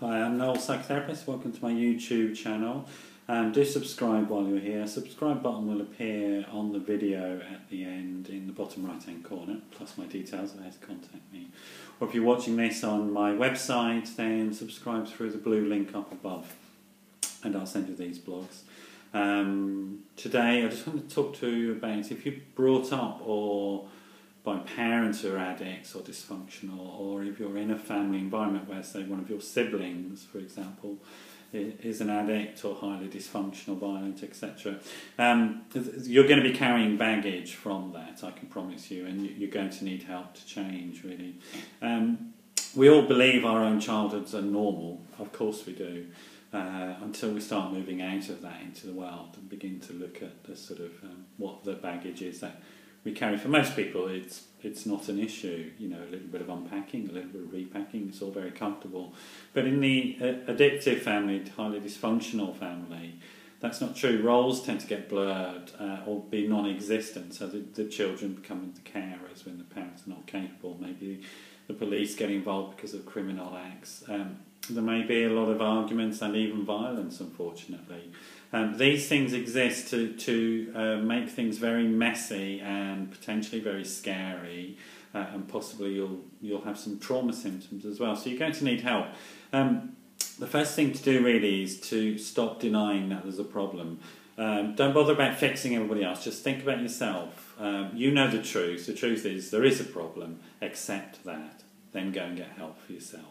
Hi, I'm Noel Psychotherapist. Welcome to my YouTube channel. Um, do subscribe while you're here. Subscribe button will appear on the video at the end in the bottom right hand corner, plus my details of how to contact me. Or if you're watching this on my website, then subscribe through the blue link up above and I'll send you these blogs. Um, today I just want to talk to you about if you're brought up or by parents who are addicts or dysfunctional, or if you're in a family environment where, say, one of your siblings, for example, is an addict or highly dysfunctional, violent, etc. Um, you're going to be carrying baggage from that, I can promise you, and you're going to need help to change, really. Um, we all believe our own childhoods are normal, of course we do, uh, until we start moving out of that into the world and begin to look at the sort of um, what the baggage is that we carry for most people it's it's not an issue you know a little bit of unpacking a little bit of repacking it's all very comfortable. But in the uh, addictive family highly dysfunctional family that's not true. Roles tend to get blurred uh, or be non-existent so the, the children become the carers when the parents are not capable. Maybe the police get involved because of criminal acts. Um, there may be a lot of arguments and even violence, unfortunately. Um, these things exist to, to uh, make things very messy and potentially very scary, uh, and possibly you'll, you'll have some trauma symptoms as well. So you're going to need help. Um, the first thing to do really is to stop denying that there's a problem. Um, don't bother about fixing everybody else, just think about yourself. Um, you know the truth. The truth is there is a problem, accept that, then go and get help for yourself.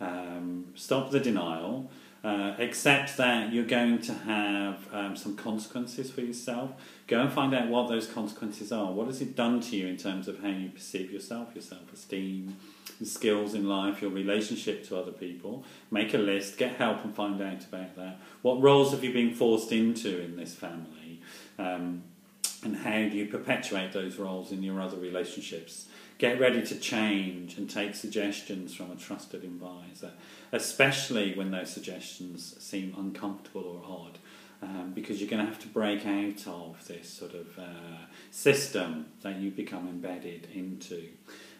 Um, stop the denial. Uh, accept that you're going to have um, some consequences for yourself. Go and find out what those consequences are. What has it done to you in terms of how you perceive yourself, your self esteem, skills in life, your relationship to other people? Make a list, get help, and find out about that. What roles have you been forced into in this family? Um, and how do you perpetuate those roles in your other relationships? Get ready to change and take suggestions from a trusted advisor, especially when those suggestions seem uncomfortable or odd. Um, because you're going to have to break out of this sort of uh, system that you become embedded into.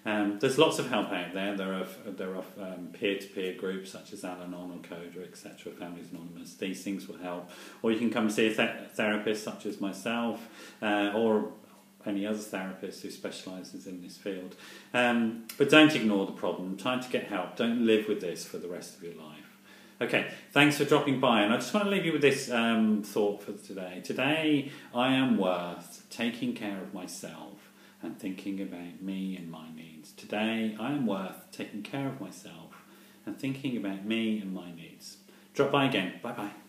Um, there's lots of help out there. There are there are um, peer-to-peer groups such as Al-Anon or Coda, etc. Families Anonymous. These things will help. Or you can come and see a th- therapist such as myself, uh, or any other therapist who specialises in this field. Um, but don't ignore the problem. Try to get help. Don't live with this for the rest of your life. Okay, thanks for dropping by. And I just want to leave you with this um, thought for today. Today, I am worth taking care of myself and thinking about me and my needs. Today, I am worth taking care of myself and thinking about me and my needs. Drop by again. Bye bye.